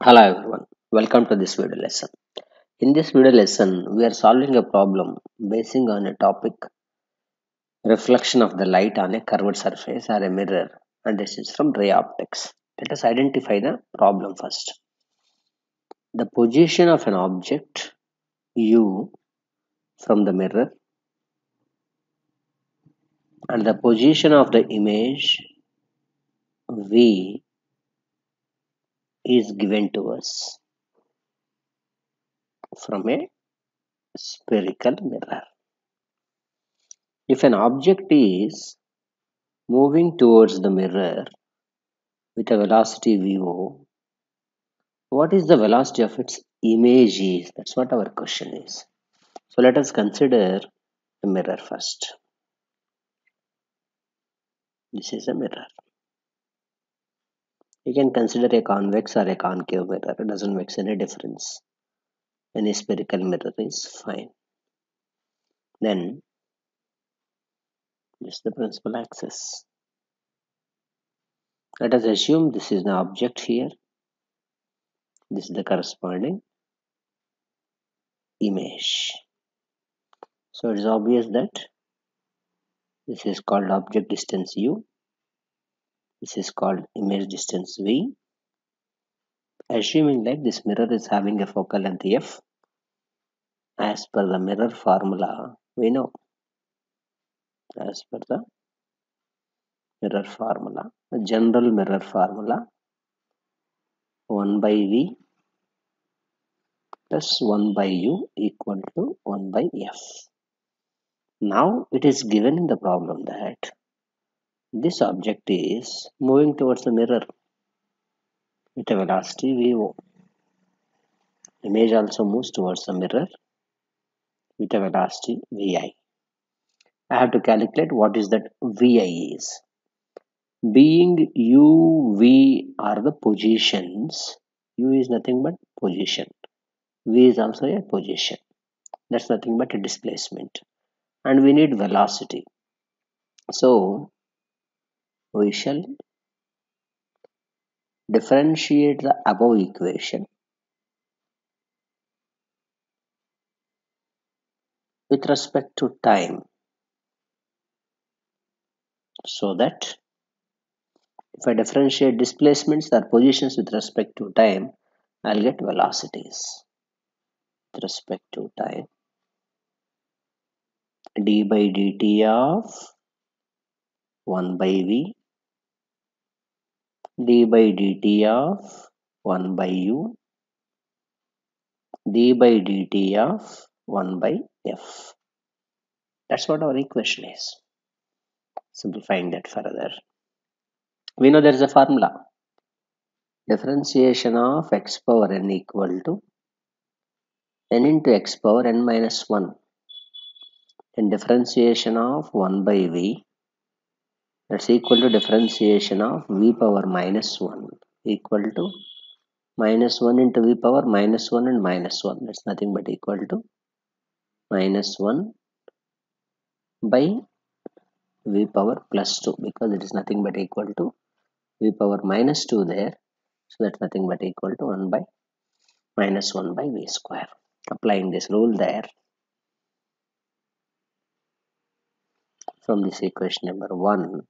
Hello everyone, welcome to this video lesson. In this video lesson, we are solving a problem basing on a topic reflection of the light on a curved surface or a mirror and this is from ray optics. Let us identify the problem first. The position of an object U from the mirror and the position of the image V is given to us from a spherical mirror. If an object is moving towards the mirror with a velocity VO, what is the velocity of its image is? That's what our question is. So let us consider a mirror first. This is a mirror. You can consider a convex or a concave mirror. It doesn't make any difference. Any spherical mirror is fine. Then this is the principal axis. Let us assume this is the object here. This is the corresponding image. So it is obvious that this is called object distance u. This is called image distance v. Assuming like this mirror is having a focal length f, as per the mirror formula, we know as per the mirror formula, the general mirror formula 1 by v plus 1 by u equal to 1 by f. Now it is given in the problem that this object is moving towards the mirror with a velocity VO. Image also moves towards the mirror with a velocity VI. I have to calculate what is that VI is. Being U, V are the positions. U is nothing but position. V is also a position. That's nothing but a displacement. And we need velocity. So we shall differentiate the above equation with respect to time so that if I differentiate displacements or positions with respect to time I'll get velocities with respect to time. D by dt of 1 by v d by dt of 1 by u d by dt of 1 by f. That's what our equation is. Simplifying that further. We know there is a formula. Differentiation of x power n equal to n into x power n minus 1. And differentiation of 1 by v that's equal to differentiation of v power minus 1 equal to minus 1 into v power minus 1 and minus 1 that's nothing but equal to minus 1 by v power plus 2 because it is nothing but equal to v power minus 2 there. So that's nothing but equal to 1 by minus 1 by v square. Applying this rule there from this equation number 1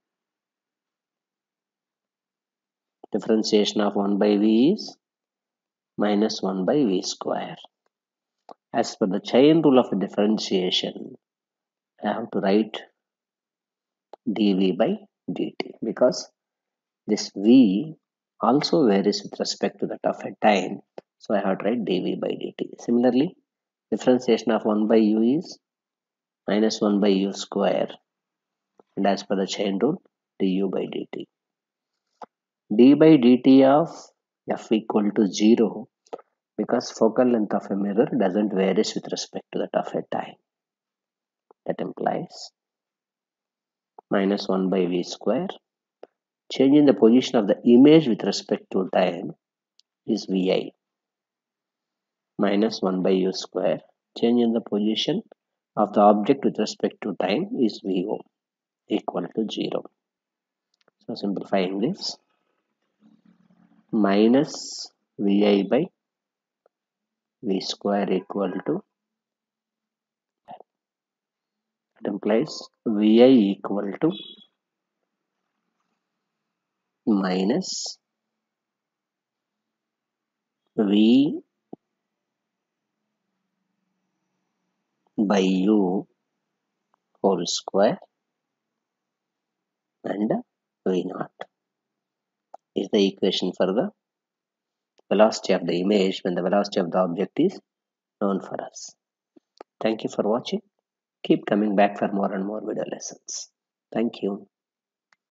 differentiation of 1 by v is minus 1 by v square. As per the chain rule of differentiation I have to write dv by dt because this v also varies with respect to that of a time. So I have to write dv by dt. Similarly differentiation of 1 by u is minus 1 by u square. And as per the chain rule du by dt d by dt of f equal to 0 because focal length of a mirror doesn't vary with respect to that of a time. That implies minus 1 by v square. Changing the position of the image with respect to time is vi minus 1 by u square. Changing the position of the object with respect to time is vo equal to 0. So simplifying this minus vi by v square equal to implies vi equal to minus v by u whole square and v naught is the equation for the velocity of the image when the velocity of the object is known for us. Thank you for watching. Keep coming back for more and more video lessons. Thank you.